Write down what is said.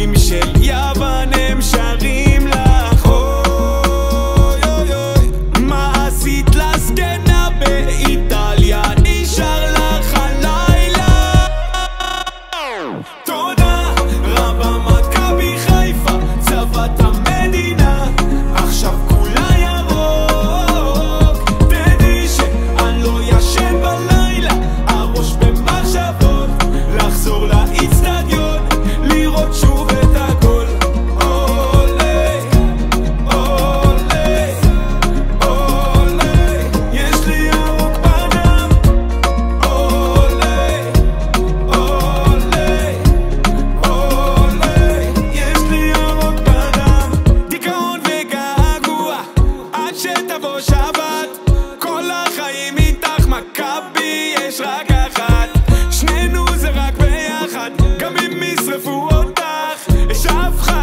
Slim Shell şey. Ya מכבי יש רק אחת. שנינו זה רק ביחד. גם אם ישרפו אותך יש אף אחד.